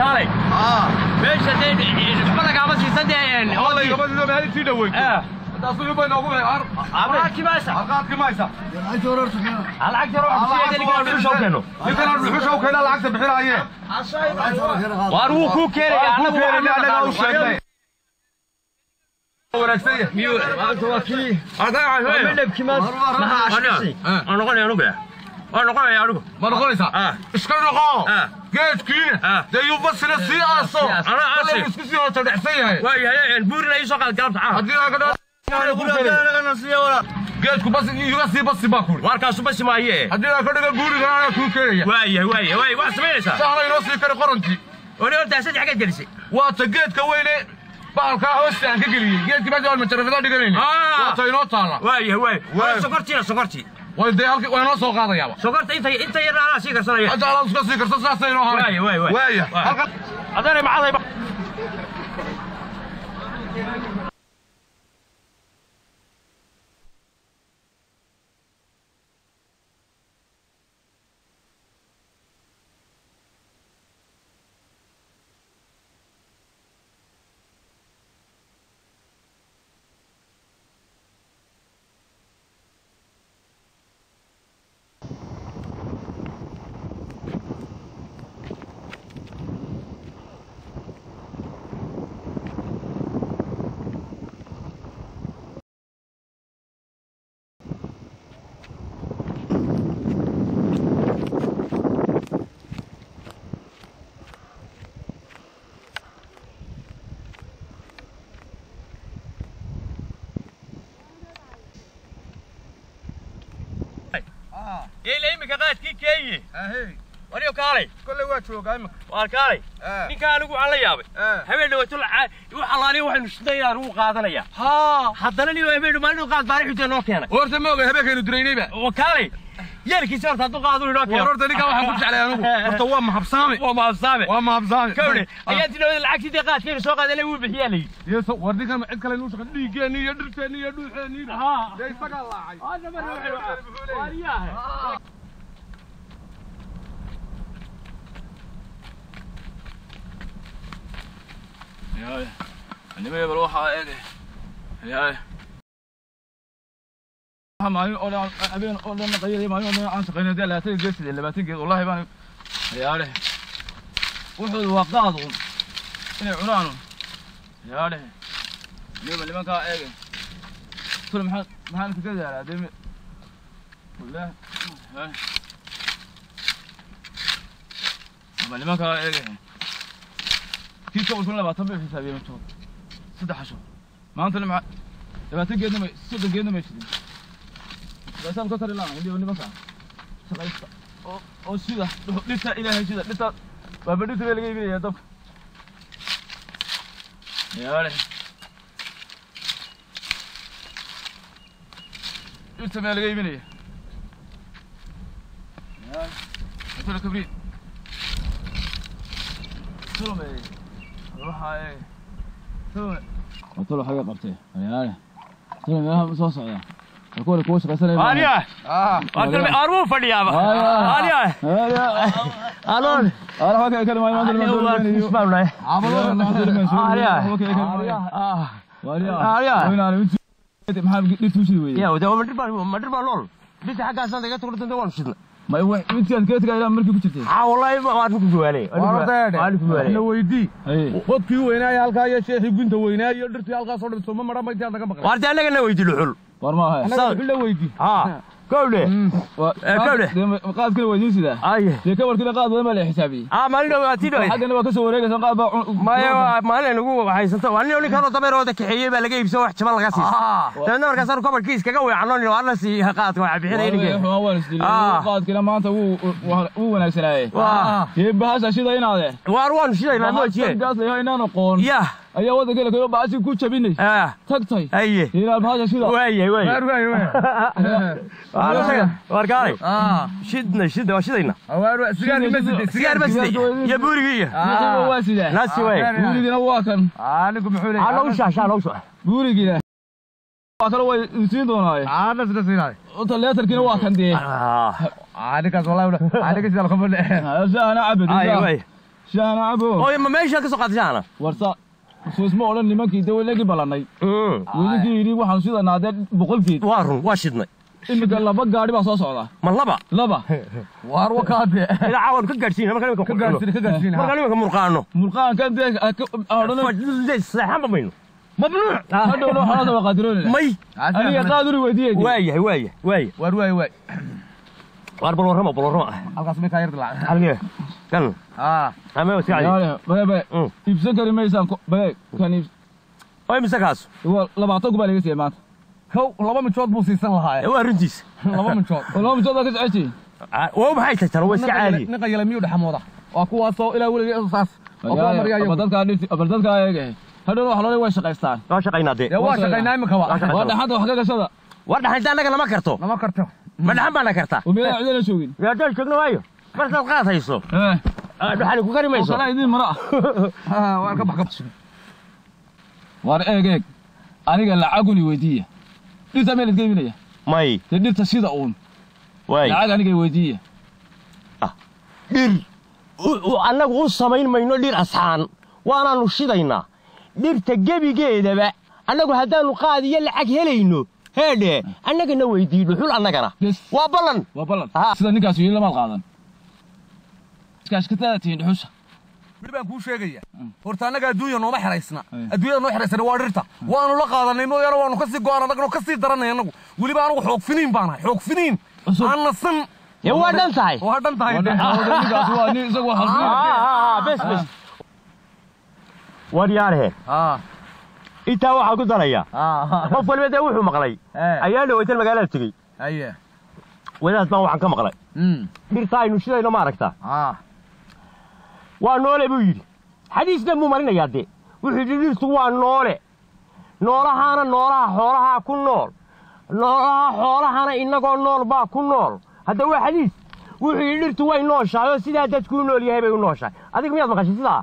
shaalay meesha isbada kaama siisantii dhawey waan wuu kuu keenaya wanaagsan yahay miyuu adabkimaa maxaa ashiisi aan noqonay anugu waa noqonaya anugu ma noqonaysaa iska noqo geedkiina Ah. dee sii aaso Sii aaso. Kale isku sii hoota dhexsan yahay waa yahay buurina ii soo qaad galabta haddii geedku bas iga sii basi baa kuri waarkaasu basi maaye haddii laga dhiga guurigan anaa kuu keenaya waayahay waayahay waay waxaad samaynaysaa saana inoo sii kari qorankii wani hortaa saddex xaggeed gelisay waa ta geedka weyne bahalkaa hoosta aan ka geliyey geedkii meesha aan majarafada dhiganayna Ah. waa ta inoo taala waayahay waay Waay. sokortiina sokortii way dee halkii waa inoo soo qaadayaaba sokorta inta inta yarna anaa sii karsanaya. Hadda Ah. É, aí me cagar aqui que aí? Ah, hey. Olha o cara aí. Qual é o? وأركاري آه. نيك أنا جو على يابي. آه. هبل لو تطلع يروح على لي واحد نشتري أنا هو قاعد يا. ها. حتى أنا اليوم هبل ما نو قاعد بارح يجي نوتي أنا. ورث ما هو هبل كانوا دريني بقى وكاري يلك يصير هادو قاعد يروح يا. ورث نيك واحد كنت عليه أنا. ورث هو محبسامي هو محبسامي هو محبسامي كوري آه. أجت لو العكس دي قاعد كيف سوق هذا اللي هو بحيالي يا سو ورث كان عندك لا نوش خلي جاني يدرسني يدوحني ها ده يسقى الله عايز. أنا ما نروح ياي. anime بروح عادي ياي. معين أول أبين أول أنا قيل معين أنا عن تقينا دي لا تيجي جسد اللي بتيجي والله يبان ياله وحول وقاضهم إنه عرانهم ياله اليوم اللي ما كان إيه كل محل محل كتير على دم والله. ياله اللي ما كان إيه kii ka kun labaatan bay xisaabiyeen ma joogo saddex casho maantana maca labaatan geedna may soddon geedna may jirin laasaan ka tari laana hiliyo nimanka shaqaysta oo oo sida dhirta ilaahay sida dhirta baaba dhirta baa laga iibinaya dabka yaale dhirta baa laga iibinaya yaale atula kabriid tulome tulome tulo xagee qabtay yaale tulo meelaha soo socda kuwa kuwa shaqaysanaya Aaliya ah ما يوح انت قلت لك إلى مركي كنت ها والله ما عارف كنت والي ما عارف والي أنا ويدي. إيه. وقتي ويناي halka يا شيخ بنت ويناي درتي halka soo dhigto ma maran ma inta laga maqal war dalaga na weydi luxul war ma haya waarta annaga na weydi luxul annaga wuxuu la weydii haa kowle aye aa maalin dhow tii dhow maya maalin lagu haysato waa nin ninkanoo dameerooda kaxeeyey baa laga iibsan wax jaban laga siisa dabeedna markaasaan kobarkii iskaga weecanoo nin waa la sii qaadka waa bixinaya ninkeeda maanta wuu wanaagsanaaye waa dee bahasha shida inaade waar waanu shidaynaa moojiye gaas layahay inaan aqoon ya ayaa wadanka la kala baasi ku jabinay ah tagtay aye ila baada sida waye waye waar waye waye waar gaalay ah shidna shidna waa shidayna waar sigaar masdi sigaar masdi ya buurigiya waa sida naasi waye buurigina waa kan anigu muxuu leeyahay alaw shaashaa alaw shaashaa buurigina وكلا واي نسين دوناي عاد نسين سيناي انت اللي تركينا واكن دي عليك والله ولا عليك سال خبر أنا عبد أيوه شانا عبد اوه ما ماشي كسو قاد شانا ورصا xusuusma odhan nimankii de welegii balannay weligii yidhi waxaan shidanaa dee boqolkiid waa run waa shidnay iminka laba gaadhi baa soo socda ma laba laba waar wakaade ila caawan ka gaadhsiin marka nimanka gaadhsiin ka gaadhsiin marka nimanka murqaano murqaanka dee odhan saxan bamayno ممنوع هذا ولا هذا وقادرون مي أنا قادر وديتي وايه وايه وايه وايه وايه War puluh rumah, puluh rumah. Alkas mi kair telah. Algi, kan? Ah. Kami masih aja. Ya, baik baik. Ibsen kari meisan, baik. Kan ibs. Oh, ibsen kas. Wah, lama tu gua balik sih, mat. Kau lama mencuat busi salah. Wah, rincis. Lama mencuat. Lama mencuat lagi aji. Wah, bahaya tercari. Wah, si Ali. Nak jalan miu dah hamoda. Aku asal ilah ulah asas. Aku mari ayo. Abad kan, abad kan ayo. هذا روح لنا وين شقيستان؟ لا شقينا دي. يا واش شقينا يمك هو. واش حد وحكى كذا. ورد حيتان لك لما كرتو. لما كرتو. Gashada war dhaxanta annaga lama karto lama karto ma dhaxan baana kartaa cidina joogin yaadaan joogna waayo markaad qaad hayso ee dhaxani ku kari mayso idiin mara. Ah waar ka bax ka war eeg eeg. Aniga lacaguni weydiiya. Dhirta meel idka iminaya. May. Dee dhirta sida uun. Lacag aniga weydiiya. Dhir. U- u- annagu u samayn mayno dhir asxaan. Waanaannu shidaynaa. Dhirta gebigeedaba annagu haddaannu qaad iyo lacag helayno heedhe annagana weydii dhuxul annagana waa ballan waa ballan sida ninkaas yidhi lamaad qaadan iskaashkatada tihiin dhuxusha bir baan kuu sheegaya horta annaga adduunya nooma xeraysna Ay. adduunyada noo xeraysana waa dhirta waanu la qaadanay mooyaane waanu ka sii go'an annagana ka sii daranay annagu weliba anigu xoog finiin baan ahay xoog finiin Cusub. aan nasan dee waa dhan tahay waa dhan tahay Waa de. dhan- waa ninkaas waa nin isagu Ah, halsiin ah, ah, bes bes. War yaarhe intaa waxaa ku daraya ah, qof waliba dee wuxuu maqlay. Eh. ayaa dhawaytan magaalada tegey. Aye. Wadaas baan waxaan ka maqlay. Mm, dhirta aynu shidayno ma aragtaa ah, waa noole buu yidhi. Xadiisna muu marinayaa dee. Wuxuu yidhi dhirtu waa noole. Noolahaana noolaha xoolahaa ku nool. Noolaha xoolahana innagoo nool baa ku nool. Hadda waa xadiis. Wuxuu yidhi dhirtu way nooshahay oo sidaa dadkuu nool yahay bay u nooshahay. Adiga miyaad maqashay sidaa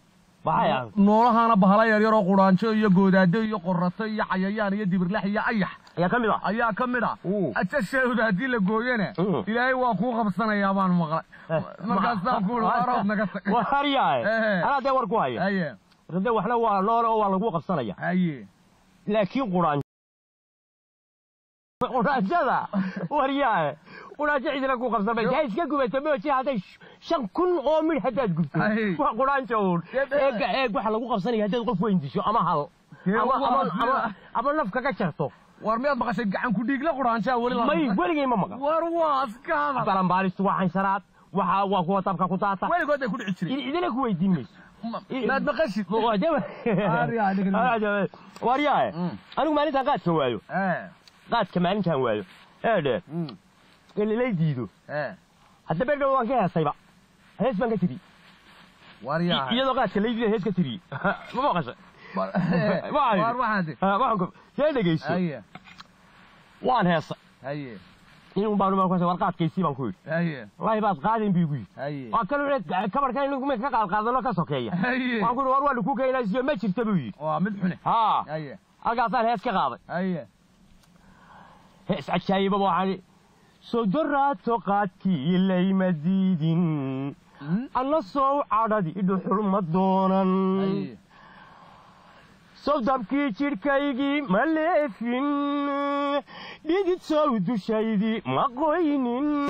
نورهانا بهلايا يرو قرانشو يقودادو يقرطو يحيايان يدبر لحيا أيح. ايا كاميرا ايا كاميرا اتا الشيهو ده دي لقوينة. إلى اي واقوغة بسنة يابان مغلا مرقصة أقول وارو مقصة وار ياه أنا ده وارقوها أيه. رده إيه. أيه. وحلا وارو وارقوغة بسنة أيه. لكن قرانشو quraanjada waryae quraanjo cidina ku qabsan maysa ha iska gubata mooji hadday sh- shan kun oo midh haddaad gubto. Waa quraanjo uun eega eeg waxa lagu qabsanaya haddaad qof weyn disho ama hal. Ama naf kaga jarto. War miyaad maqashay gacan ku dhiigle quraanjaa weli may weligay ma maqan. War waa iska hadal balanbaalistu waa xansharaad waxa waa kuwa tabka ku daata weligood ay ku dhici jireen idina ku weydiin mayso. Maad maqashid waryae Mm. anigu maalintaan qaadka waayo. Eh, qaadka maalinkan waayo eedhe galilay diido hadda bedhow waan ka heesayba hees baan ka tiri iyadoo qaadka laydiida hees ka tiri ma maqasha yaa dhegeyso waan heesa inuu baan umaan kuhasa war qaadkaysii baan ku yidhi wallaahi baad qaadin buu igu yidhi waa kan uhe kabarka in lagu ka qaadqaadano ka sokeeya waan ku yidhi war waa laku keenaa siyo ma jirta buu yidhi waa mid xune haa halkaasaan hees ka qaaday waxaan soo doraato qaadkii layma diidin Mm, alla soo cadhadi dhuxul ma doonan. Haye sawdabkii jidhkaygii ma leefin dhidid sow dushaydii ma qoynin